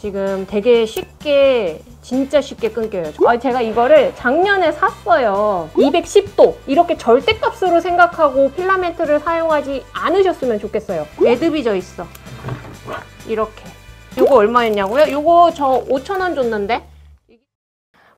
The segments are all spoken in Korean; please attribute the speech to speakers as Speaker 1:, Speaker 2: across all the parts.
Speaker 1: 지금 되게 쉽게 진짜 쉽게 끊겨요. 아, 제가 이거를 작년에 샀어요. 210도 이렇게 절대값으로 생각하고 필라멘트를 사용하지 않으셨으면 좋겠어요. 매듭이 져 있어. 이렇게. 이거 얼마였냐고요? 이거 저 5,000원 줬는데?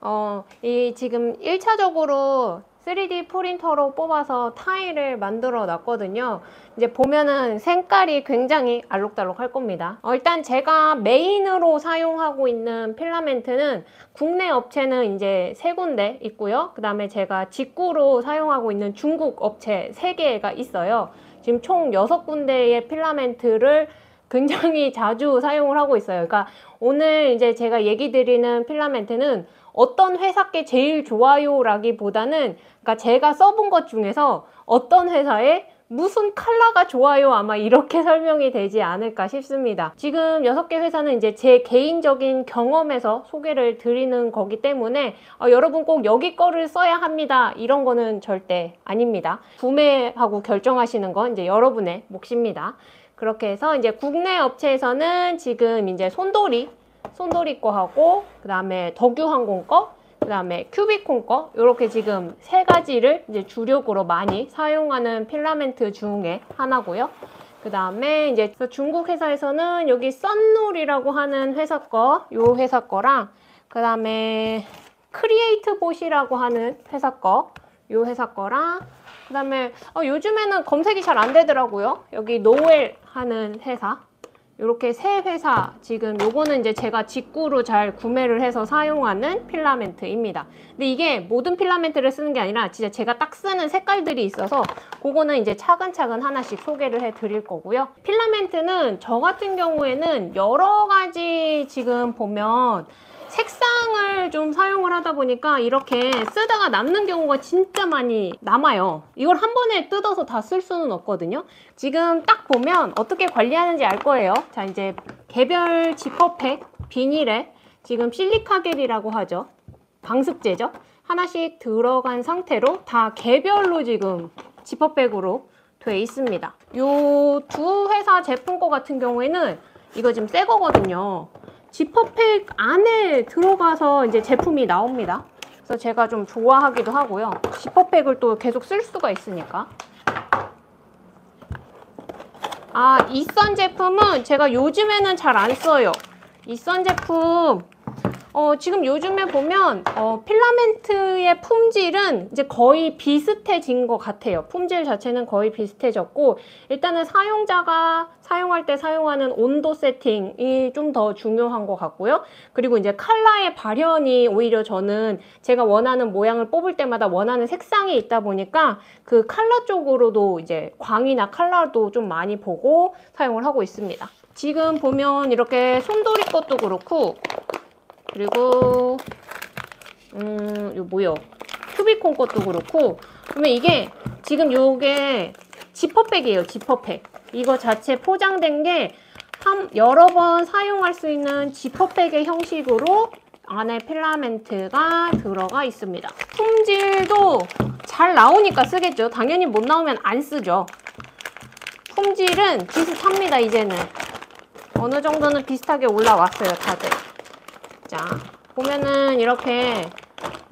Speaker 1: 어, 이 지금 1차적으로 3D 프린터로 뽑아서 타일을 만들어 놨거든요. 이제 보면은 색깔이 굉장히 알록달록 할 겁니다. 어, 일단 제가 메인으로 사용하고 있는 필라멘트는 국내 업체는 이제 세 군데 있고요. 그 다음에 제가 직구로 사용하고 있는 중국 업체 세 개가 있어요. 지금 총 여섯 군데의 필라멘트를 굉장히 자주 사용을 하고 있어요. 그러니까 오늘 이제 제가 얘기 드리는 필라멘트는 어떤 회사께 제일 좋아요 라기보다는 그러니까 제가 써본 것 중에서 어떤 회사에 무슨 컬러가 좋아요 아마 이렇게 설명이 되지 않을까 싶습니다. 지금 6개 회사는 이제 제 개인적인 경험에서 소개를 드리는 거기 때문에 어, 여러분 꼭 여기 거를 써야 합니다. 이런 거는 절대 아닙니다. 구매하고 결정하시는 건 이제 여러분의 몫입니다. 그렇게 해서 이제 국내 업체에서는 지금 이제 손돌이 손돌이 거 하고 그 다음에 덕유항공 거, 그 다음에 큐비콘 거 이렇게 지금 세 가지를 이제 주력으로 많이 사용하는 필라멘트 중에 하나고요. 그 다음에 이제 중국 회사에서는 여기 썬놀이라고 하는 회사 거, 요 회사 거랑 그 다음에 CreatBot이라고 하는 회사 거, 요 회사 거랑 그 다음에 어, 요즘에는 검색이 잘 안 되더라고요. 여기 노웰 하는 회사 이렇게 세 회사 지금 요거는 이제 제가 직구로 잘 구매를 해서 사용하는 필라멘트입니다. 근데 이게 모든 필라멘트를 쓰는 게 아니라 진짜 제가 딱 쓰는 색깔들이 있어서 그거는 이제 차근차근 하나씩 소개를 해 드릴 거고요. 필라멘트는 저 같은 경우에는 여러 가지 지금 보면 색상을 좀 사용을 하다 보니까 이렇게 쓰다가 남는 경우가 진짜 많이 남아요. 이걸 한 번에 뜯어서 다 쓸 수는 없거든요. 지금 딱 보면 어떻게 관리하는지 알 거예요. 자, 이제 개별 지퍼팩 비닐에 지금 실리카겔이라고 하죠. 방습제죠. 하나씩 들어간 상태로 다 개별로 지금 지퍼백으로 돼 있습니다. 요 두 회사 제품 거 같은 경우에는 이거 지금 새 거거든요. 지퍼팩 안에 들어가서 이제 제품이 나옵니다. 그래서 제가 좀 좋아하기도 하고요. 지퍼팩을 또 계속 쓸 수가 있으니까. 아, 이선 제품은 제가 요즘에는 잘 안 써요. 이선 제품 어, 지금 요즘에 보면 어, 필라멘트의 품질은 이제 거의 비슷해진 것 같아요. 품질 자체는 거의 비슷해졌고 일단은 사용자가 사용할 때 사용하는 온도 세팅이 좀 더 중요한 것 같고요. 그리고 이제 칼라의 발현이 오히려 저는 제가 원하는 모양을 뽑을 때마다 원하는 색상이 있다 보니까 그 칼라 쪽으로도 이제 광이나 칼라도 좀 많이 보고 사용을 하고 있습니다. 지금 보면 이렇게 손돌이 것도 그렇고 그리고 음, 요 뭐요? 큐비콘 것도 그렇고 그러면 이게 지금 요게 지퍼백이에요. 지퍼백. 이거 자체 포장된 게 한 여러 번 사용할 수 있는 지퍼백의 형식으로 안에 필라멘트가 들어가 있습니다. 품질도 잘 나오니까 쓰겠죠. 당연히 못 나오면 안 쓰죠. 품질은 비슷합니다, 이제는. 어느 정도는 비슷하게 올라왔어요, 다들. 자, 보면은 이렇게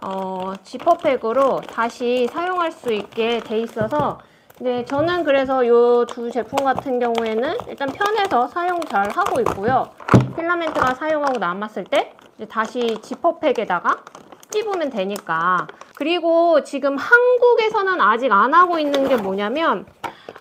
Speaker 1: 어, 지퍼백으로 다시 사용할 수 있게 돼 있어서 네, 저는 그래서 이 두 제품 같은 경우에는 일단 편해서 사용 잘 하고 있고요. 필라멘트가 사용하고 남았을 때 다시 지퍼팩에다가 찝으면 되니까 그리고 지금 한국에서는 아직 안 하고 있는 게 뭐냐면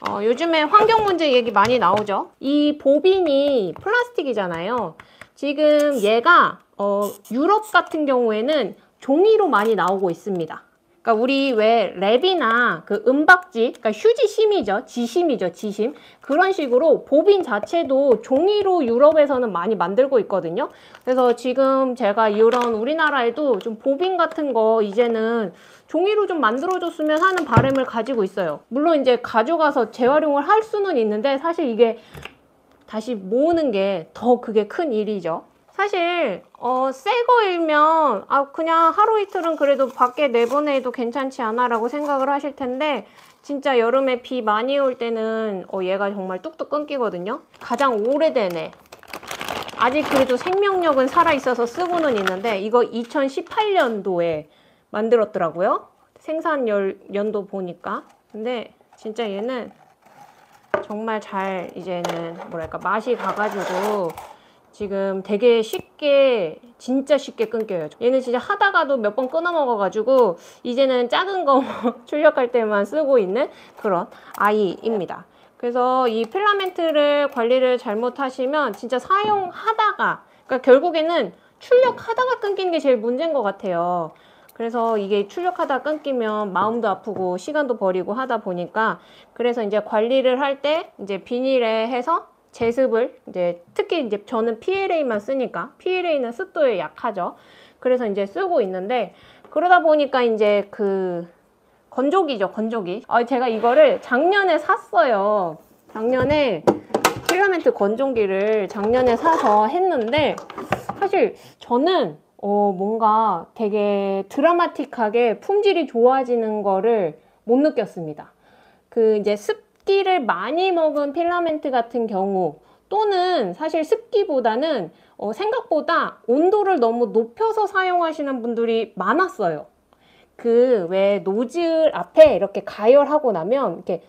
Speaker 1: 어, 요즘에 환경 문제 얘기 많이 나오죠. 이 보빈이 플라스틱이잖아요. 지금 얘가 어, 유럽 같은 경우에는 종이로 많이 나오고 있습니다. 그러니까 우리 왜 랩이나 그 은박지, 그러니까 휴지심이죠. 지심이죠. 지심. 그런 식으로 보빈 자체도 종이로 유럽에서는 많이 만들고 있거든요. 그래서 지금 제가 이런 우리나라에도 좀 보빈 같은 거 이제는 종이로 좀 만들어줬으면 하는 바람을 가지고 있어요. 물론 이제 가져가서 재활용을 할 수는 있는데 사실 이게 다시 모으는 게 더 그게 큰 일이죠. 사실 어, 새 거일면 아 그냥 하루 이틀은 그래도 밖에 내보내도 괜찮지 않아 라고 생각을 하실 텐데 진짜 여름에 비 많이 올 때는 어, 얘가 정말 뚝뚝 끊기거든요 가장 오래된 애 아직 그래도 생명력은 살아있어서 쓰고는 있는데 이거 2018년도에 만들었더라고요. 생산 열, 연도 보니까. 근데 진짜 얘는 정말 잘 이제는 뭐랄까 맛이 가가지고 지금 되게 쉽게 진짜 쉽게 끊겨요. 얘는 진짜 하다가도 몇 번 끊어 먹어가지고 이제는 작은 거 출력할 때만 쓰고 있는 그런 아이입니다. 그래서 이 필라멘트를 관리를 잘못하시면 진짜 사용하다가 그러니까 결국에는 출력하다가 끊기는 게 제일 문제인 것 같아요. 그래서 이게 출력하다 끊기면 마음도 아프고 시간도 버리고 하다 보니까 그래서 이제 관리를 할 때 이제 비닐에 해서 제습을 이제 특히 이제 저는 PLA만 쓰니까 PLA는 습도에 약하죠. 그래서 이제 쓰고 있는데 그러다 보니까 이제 그 건조기죠, 건조기. 아, 제가 이거를 작년에 샀어요. 작년에 필라멘트 건조기를 작년에 사서 했는데 사실 저는 어, 뭔가 되게 드라마틱하게 품질이 좋아지는 거를 못 느꼈습니다. 그 이제 습 습기를 많이 먹은 필라멘트 같은 경우 또는 사실 습기보다는 어, 생각보다 온도를 너무 높여서 사용하시는 분들이 많았어요. 그 왜 노즐 앞에 이렇게 가열하고 나면 이렇게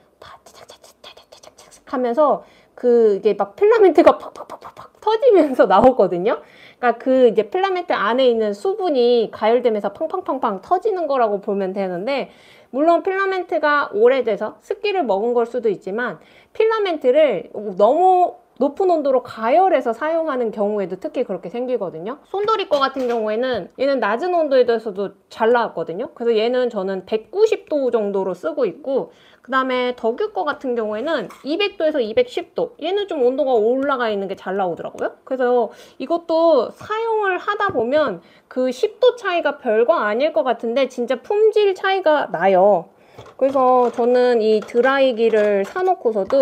Speaker 1: 하면서 그 이게 막 필라멘트가 팍팍팍팍 터지면서 나오거든요. 그러니까 그 이제 필라멘트 안에 있는 수분이 가열되면서 팡팡팡팡 터지는 거라고 보면 되는데 물론 필라멘트가 오래돼서 습기를 먹은 걸 수도 있지만 필라멘트를 너무 높은 온도로 가열해서 사용하는 경우에도 특히 그렇게 생기거든요. 손돌이 거 같은 경우에는 얘는 낮은 온도에서도 잘 나왔거든요. 그래서 얘는 저는 190도 정도로 쓰고 있고 그 다음에 덕유 거 같은 경우에는 200도에서 210도 얘는 좀 온도가 올라가 있는 게 잘 나오더라고요. 그래서 이것도 사용을 하다 보면 그 10도 차이가 별거 아닐 것 같은데 진짜 품질 차이가 나요. 그래서 저는 이 드라이기를 사놓고서도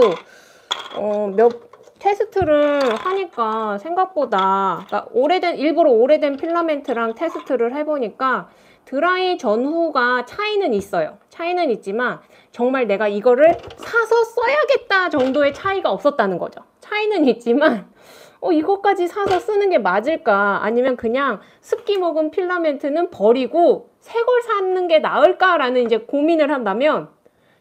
Speaker 1: 어, 몇 테스트를 하니까 생각보다 그러니까 오래된 일부러 오래된 필라멘트랑 테스트를 해보니까 드라이 전후가 차이는 있어요. 차이는 있지만 정말 내가 이거를 사서 써야겠다 정도의 차이가 없었다는 거죠. 차이는 있지만 어, 이것까지 사서 쓰는 게 맞을까? 아니면 그냥 습기 먹은 필라멘트는 버리고 새 걸 사는 게 나을까라는 이제 고민을 한다면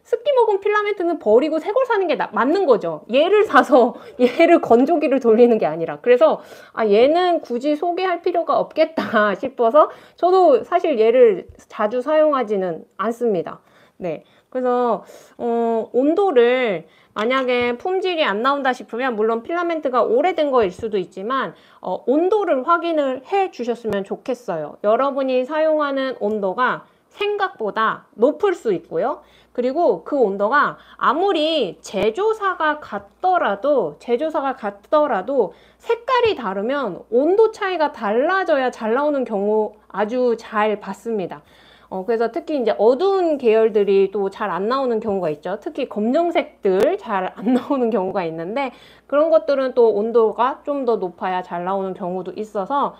Speaker 1: 습기 먹은 필라멘트는 버리고 새 걸 사는 게 나, 맞는 거죠. 얘를 사서 얘를 건조기를 돌리는 게 아니라. 그래서 아 얘는 굳이 소개할 필요가 없겠다 싶어서 저도 사실 얘를 자주 사용하지는 않습니다. 네. 그래서 어, 온도를 만약에 품질이 안 나온다 싶으면 물론 필라멘트가 오래된 거일 수도 있지만 어, 온도를 확인을 해 주셨으면 좋겠어요. 여러분이 사용하는 온도가 생각보다 높을 수 있고요. 그리고 그 온도가 아무리 제조사가 같더라도 제조사가 같더라도 색깔이 다르면 온도 차이가 달라져야 잘 나오는 경우 아주 잘 봤습니다. 어, 그래서 특히 이제 어두운 계열들이 또 잘 안 나오는 경우가 있죠. 특히 검정색들 잘 안 나오는 경우가 있는데 그런 것들은 또 온도가 좀 더 높아야 잘 나오는 경우도 있어서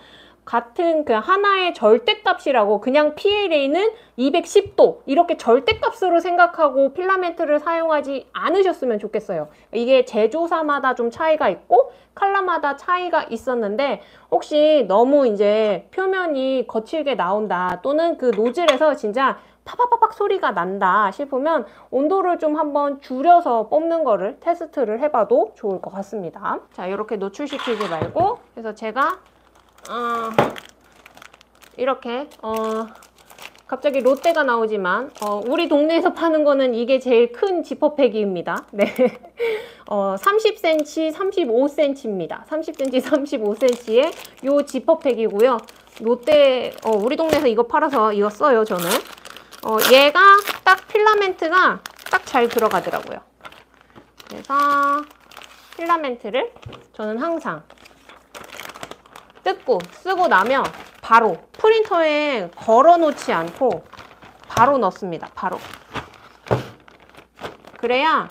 Speaker 1: 같은 그 하나의 절대값이라고 그냥 PLA는 210도 이렇게 절대값으로 생각하고 필라멘트를 사용하지 않으셨으면 좋겠어요. 이게 제조사마다 좀 차이가 있고 칼라마다 차이가 있었는데 혹시 너무 이제 표면이 거칠게 나온다 또는 그 노즐에서 진짜 파파파박 소리가 난다 싶으면 온도를 좀 한번 줄여서 뽑는 거를 테스트를 해봐도 좋을 것 같습니다. 자 이렇게 노출시키지 말고 그래서 제가 어, 이렇게 어, 갑자기 롯데가 나오지만 어, 우리 동네에서 파는 거는 이게 제일 큰 지퍼팩입니다. 네. 어, 30cm, 35cm입니다. 30cm, 35cm의 요 지퍼팩이고요. 롯데 어, 우리 동네에서 이거 팔아서 이거 써요, 저는. 어, 얘가 딱 필라멘트가 딱 잘 들어가더라고요. 그래서 필라멘트를 저는 항상 뜯고 쓰고 나면 바로 프린터에 걸어 놓지 않고 바로 넣습니다. 바로. 그래야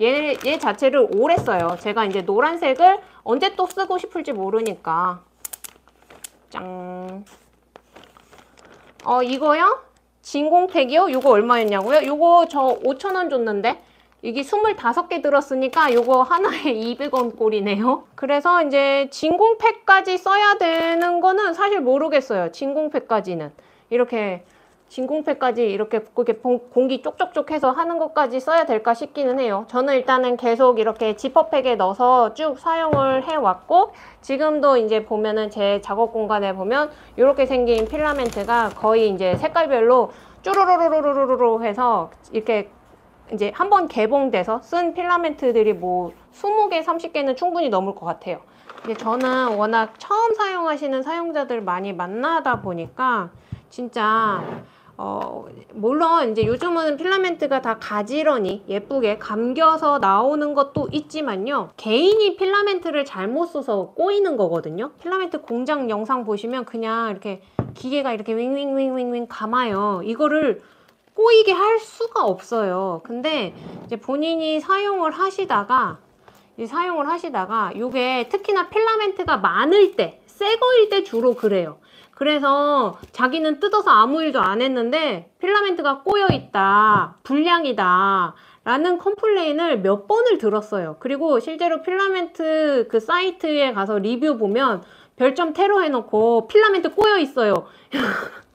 Speaker 1: 얘, 얘 자체를 오래 써요. 제가 이제 노란색을 언제 또 쓰고 싶을지 모르니까. 짱. 어, 이거요? 진공팩이요? 이거 얼마였냐고요? 이거 저 5,000원 줬는데 이게 25개 들었으니까 요거 하나에 200원 꼴이네요. 그래서 이제 진공팩까지 써야 되는 거는 사실 모르겠어요. 진공팩까지는. 이렇게 진공팩까지 이렇게 공기 쪽쪽쪽 해서 하는 것까지 써야 될까 싶기는 해요. 저는 일단은 계속 이렇게 지퍼팩에 넣어서 쭉 사용을 해왔고 지금도 이제 보면은 제 작업 공간에 보면 이렇게 생긴 필라멘트가 거의 이제 색깔별로 쭈루루루루루루 해서 이렇게 이제 한번 개봉돼서 쓴 필라멘트들이 뭐 20개, 30개는 충분히 넘을 것 같아요. 이제 저는 워낙 처음 사용하시는 사용자들 많이 만나다 보니까 진짜 어, 물론 이제 요즘은 필라멘트가 다 가지런히 예쁘게 감겨서 나오는 것도 있지만요. 개인이 필라멘트를 잘못 써서 꼬이는 거거든요. 필라멘트 공장 영상 보시면 그냥 이렇게 기계가 이렇게 윙윙윙윙윙 감아요. 이거를 꼬이게 할 수가 없어요. 근데 이제 본인이 사용을 하시다가 이 사용을 하시다가 이게 특히나 필라멘트가 많을 때, 새 거일 때 주로 그래요. 그래서 자기는 뜯어서 아무 일도 안 했는데 필라멘트가 꼬여 있다, 불량이다. 라는 complain을 몇 번을 들었어요. 그리고 실제로 필라멘트 그 사이트에 가서 리뷰 보면 별점 테러 해놓고 필라멘트 꼬여 있어요.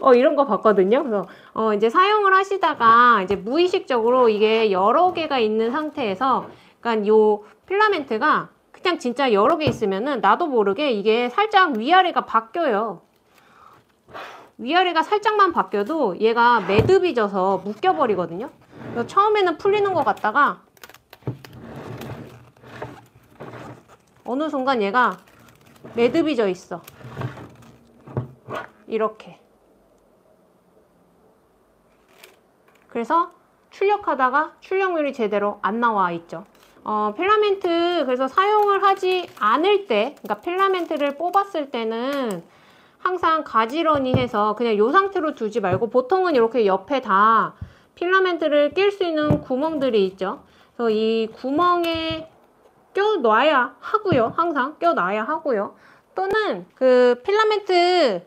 Speaker 1: 어, 이런 거 봤거든요. 그래서, 어, 이제 사용을 하시다가, 이제 무의식적으로 이게 여러 개가 있는 상태에서, 그러니까 요 필라멘트가 그냥 진짜 여러 개 있으면은 나도 모르게 이게 살짝 위아래가 바뀌어요. 위아래가 살짝만 바뀌어도 얘가 매듭이 져서 묶여버리거든요. 그래서 처음에는 풀리는 것 같다가, 어느 순간 얘가 매듭이 져 있어. 이렇게. 그래서 출력하다가 출력률이 제대로 안 나와 있죠. 어, 필라멘트 그래서 사용을 하지 않을 때, 그러니까 필라멘트를 뽑았을 때는 항상 가지런히 해서 그냥 이 상태로 두지 말고 보통은 이렇게 옆에 다 필라멘트를 낄 수 있는 구멍들이 있죠. 그래서 이 구멍에 껴 놔야 하고요. 항상 껴 놔야 하고요. 또는 그 필라멘트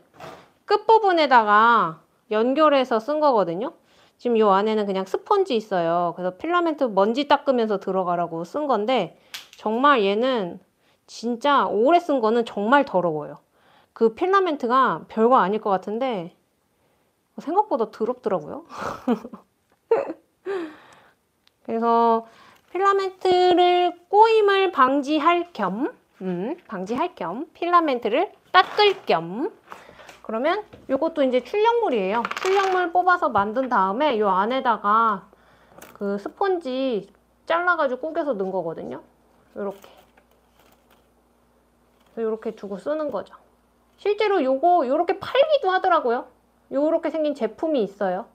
Speaker 1: 끝부분에다가 연결해서 쓴 거거든요. 지금 요 안에는 그냥 스펀지 있어요. 그래서 필라멘트 먼지 닦으면서 들어가라고 쓴 건데 정말 얘는 진짜 오래 쓴 거는 정말 더러워요. 그 필라멘트가 별거 아닐 것 같은데 생각보다 더럽더라고요. 그래서 필라멘트를 꼬임을 방지할 겸, 음, 방지할 겸 필라멘트를 닦을 겸 그러면 이것도 이제 출력물이에요. 출력물 뽑아서 만든 다음에 이 안에다가 그 스펀지 잘라가지고 구겨서 넣은 거거든요. 이렇게. 이렇게 두고 쓰는 거죠. 실제로 요거 이렇게 팔기도 하더라고요. 요렇게 생긴 제품이 있어요.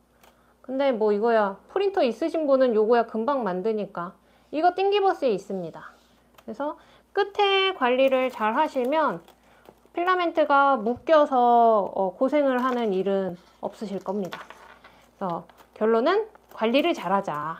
Speaker 1: 근데 뭐 이거야 프린터 있으신 분은 요거야 금방 만드니까 이거 띵기버스에 있습니다. 그래서 끝에 관리를 잘 하시면 필라멘트가 묶여서 어, 고생을 하는 일은 없으실 겁니다. 그래서 결론은 관리를 잘하자.